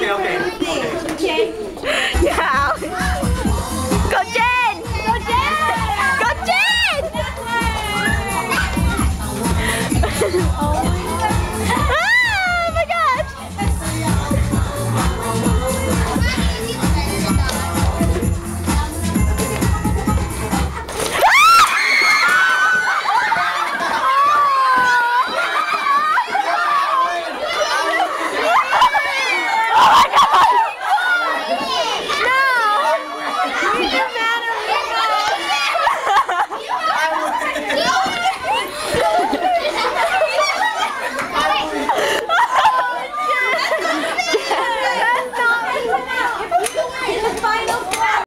okay, okay. okay. Yeah. Go, Jay! oh.